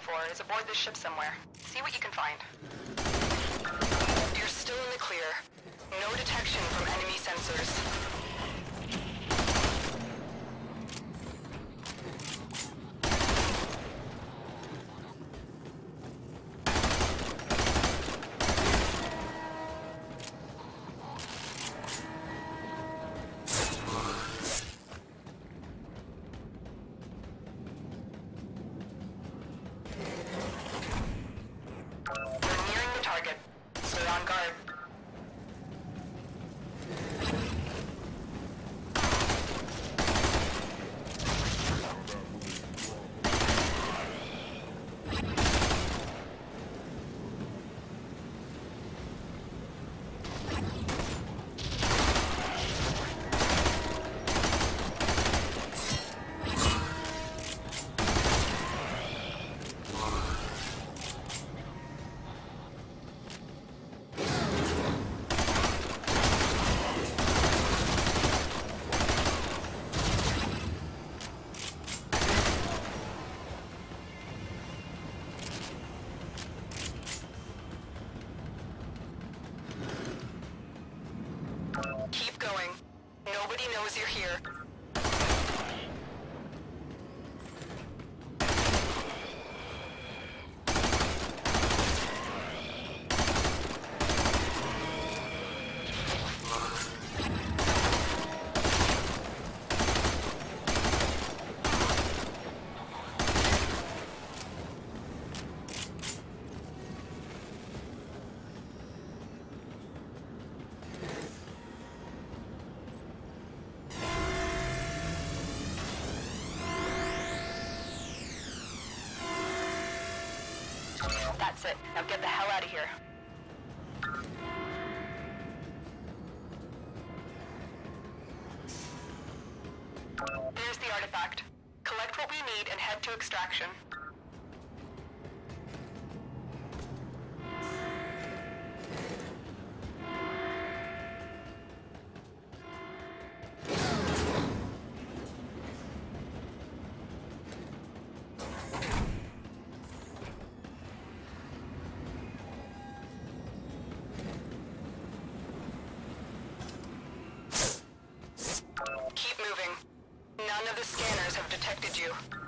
for is aboard this ship somewhere. See what you can find. You're still in the clear. No detection from enemy sensors. Nobody knows you're here. That's it. Now get the hell out of here. There's the artifact. Collect what we need and head to extraction. Mission